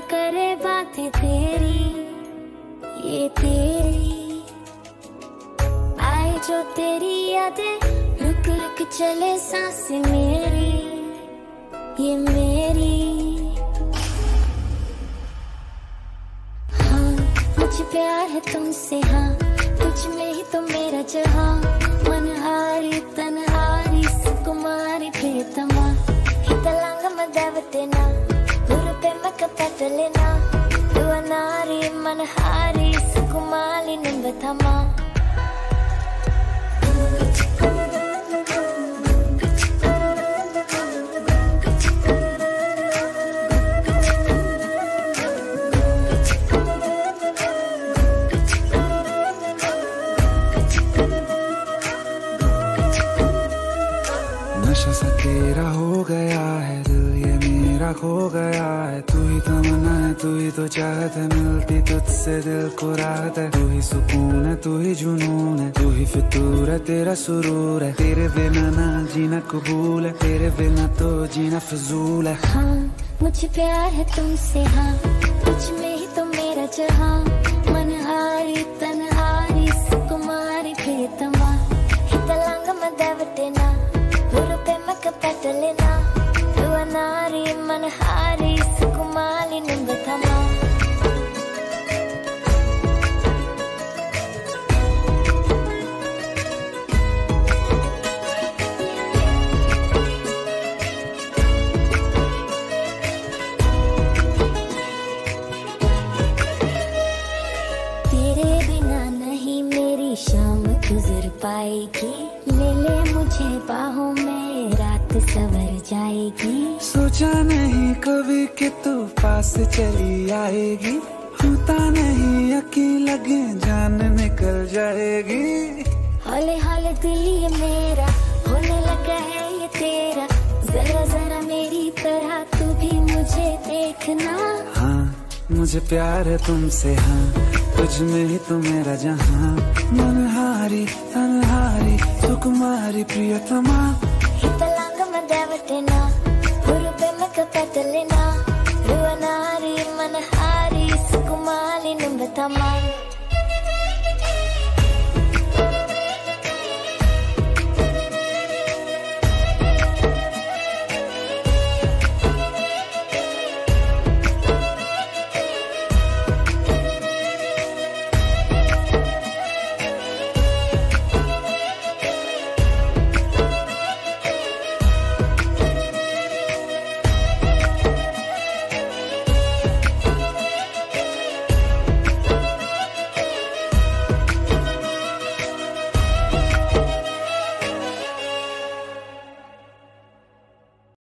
करे बातें तेरी, ये तेरी। आए जो तेरी यादें, रुक रुक चले सांस मेरी, ये मेरी। हाँ मुझे प्यार है तुमसे हाँ तुझ में ही तो मेरा जहाँ। मनहारी, तनहारी, सुकुमारी, प्रियतमा। हितलांग පෙමක පැතලෙනා දුවනාරී මනහාරී සුකුමාලි නුඹ තමා. नशा सा तेरा हो गया है, दिल ये मेरा खो गया है। तू ही तमन्ना है, तू ही तो चाहत है, मिलती तुझसे दिल को राहत है। तू ही सुकून है, तू ही जुनून है, तू ही फितूर है, तेरा सुरूर है। तेरे बिना ना जीना कबूल है, तेरे बिना तो जीना फजूल है। हाँ मुझे प्यार है तुमसे हाँ। तुझ में ही तो मेरा जहाँ। मनहारी सुकुमाली तेरे बिना नहीं मेरी शाम गुजर पाएगी। ले ले मुझे बाहों में रात सवर जाएगी। सोचा नहीं कभी कि तू पास चली आएगी। होता नहीं यकीन लगे जान निकल जाएगी। हौले हौले दिल ये मेरा होने लगा है ये तेरा। जरा जरा मेरी तरह तू भी मुझे देखना। हाँ मुझे प्यार है तुमसे हाँ। तुझ में ही तो मेरा जहाँ। मनहारी अनहारी सुकुमारी प्रियतमा। දැවටෙනා හුරු පෙමක පැතලෙනා රුවනාරී මනහාරී සුකුමාලි නුඹ තමන්